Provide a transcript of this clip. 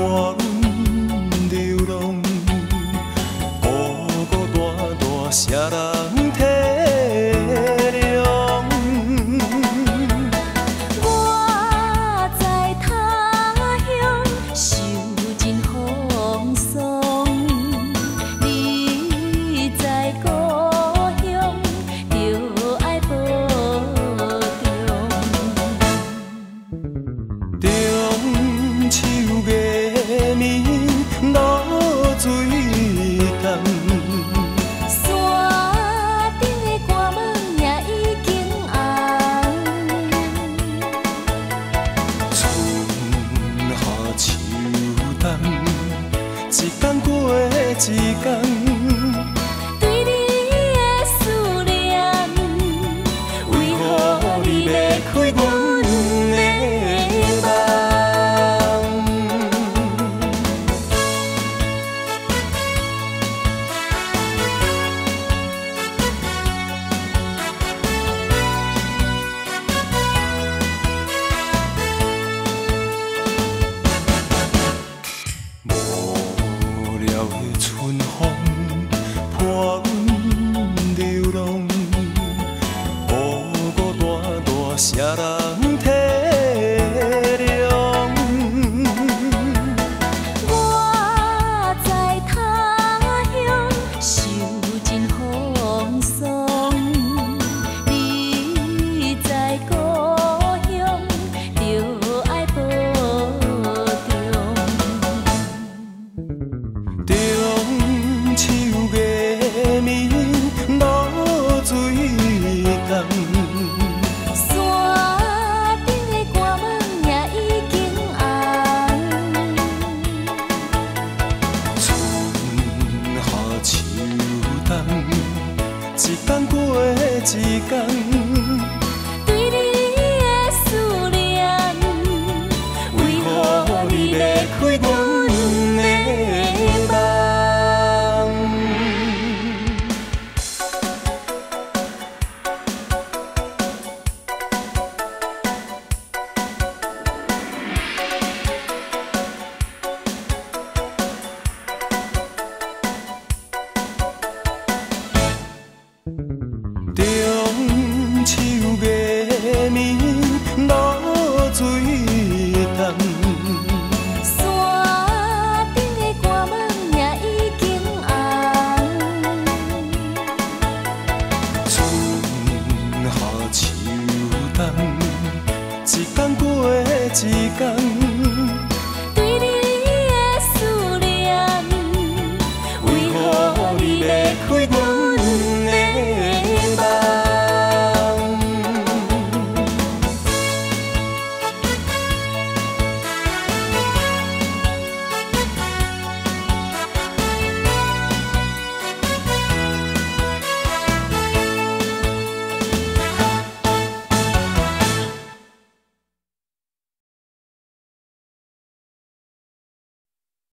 阮流浪，孤孤单单，谁人？一天过一天。siara 一天过的一天。一天